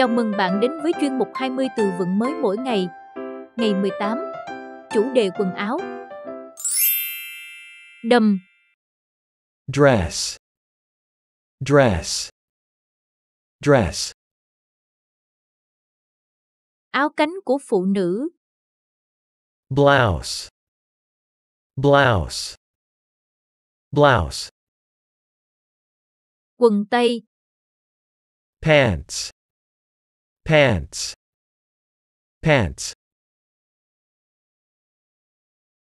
Chào mừng bạn đến với chuyên mục 20 từ vựng mới mỗi ngày. Ngày 18. Chủ đề quần áo. Đầm, dress. Dress. Dress. Áo cánh của phụ nữ, blouse. Blouse. Blouse. Quần tây, pants pants. Pants.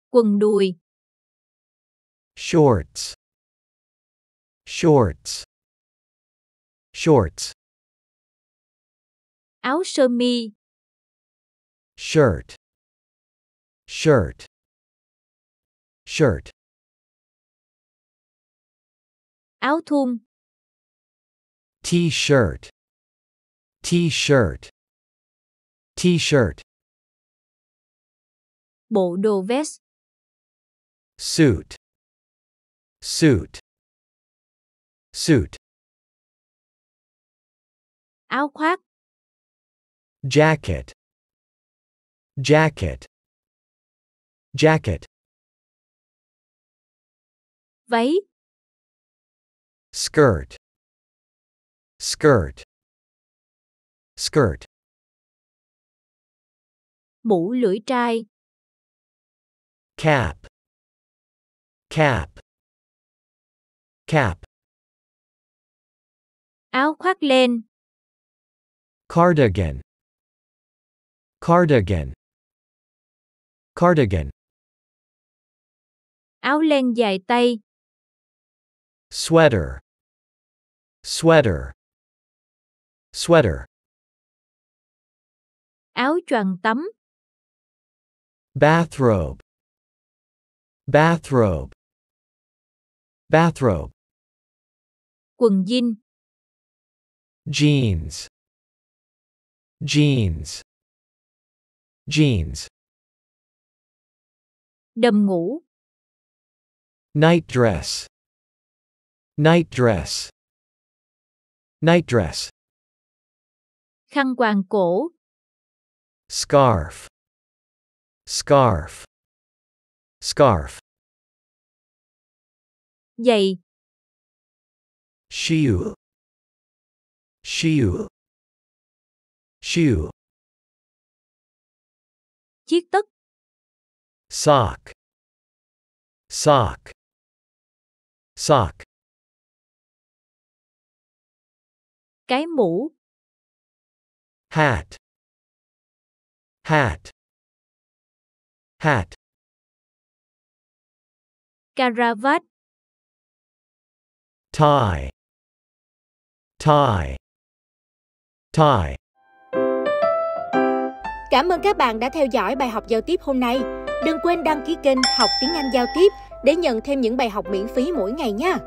Quần đùi, shorts. Shorts. Shorts. Áo sơ mi, shirt. Shirt. Shirt. Áo thun, t-shirt t-shirt. T-shirt. Bộ đồ vest, suit. Suit. Suit. Áo khoác, jacket. Jacket. Jacket. Váy, skirt. Skirt skirt mũ lưỡi trai, cap cap cap áo khoác len, cardigan cardigan cardigan áo len dài tay, sweater sweater sweater áo choàng tắm, bathrobe. Bathrobe. Bathrobe. Quần jean, jeans. Jeans. Jeans. Đầm ngủ, night dress. Night dress. Night dress. Khăn quàng cổ, scarf. Scarf. Scarf. Giày, shoe. Shoe. Shoe. Chiếc tất, sock. Sock. Sock. Cái mũ, hat hat hat cà ra vát, tie tie tie Cảm ơn các bạn đã theo dõi bài học giao tiếp hôm nay. Đừng quên đăng ký kênh Học tiếng Anh giao tiếp để nhận thêm những bài học miễn phí mỗi ngày nha.